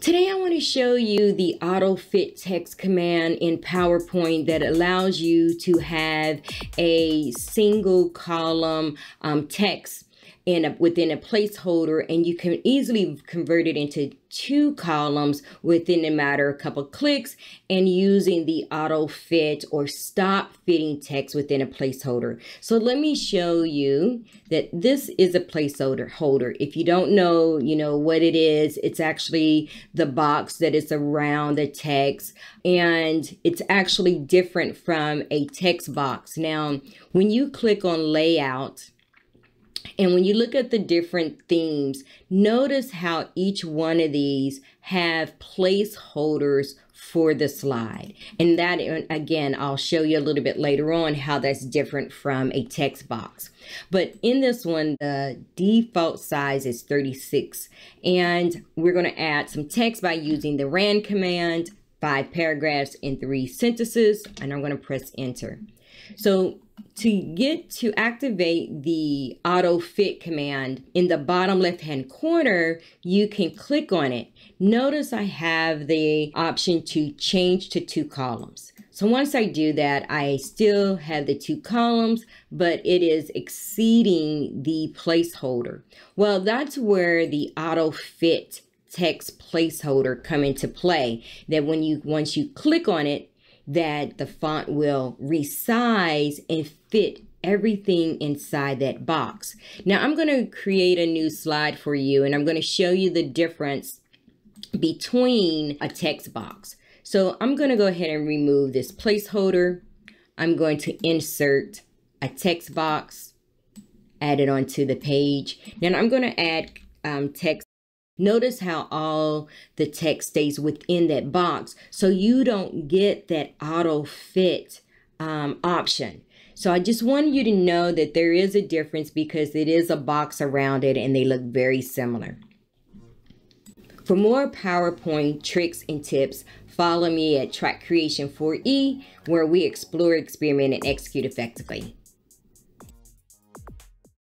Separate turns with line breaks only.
Today I want to show you the auto fit text command in PowerPoint that allows you to have a single column um, text in a, within a placeholder and you can easily convert it into two columns within a matter of a couple clicks and using the auto fit or stop fitting text within a placeholder. So let me show you that this is a placeholder holder. If you don't know, you know what it is, it's actually the box that is around the text and it's actually different from a text box. Now, when you click on layout, and when you look at the different themes, notice how each one of these have placeholders for the slide. And that, again, I'll show you a little bit later on how that's different from a text box. But in this one, the default size is 36. And we're going to add some text by using the rand command, five paragraphs and three sentences. And I'm going to press enter. So to get to activate the auto fit command in the bottom left hand corner, you can click on it. Notice I have the option to change to two columns. So once I do that, I still have the two columns, but it is exceeding the placeholder. Well, that's where the auto fit text placeholder come into play that when you once you click on it that the font will resize and fit everything inside that box. Now I'm going to create a new slide for you and I'm going to show you the difference between a text box. So I'm going to go ahead and remove this placeholder. I'm going to insert a text box, add it onto the page. Then I'm going to add um, text Notice how all the text stays within that box so you don't get that auto fit um, option. So I just wanted you to know that there is a difference because it is a box around it and they look very similar. For more PowerPoint tricks and tips, follow me at TRAC Creation 4E where we explore, experiment, and execute effectively.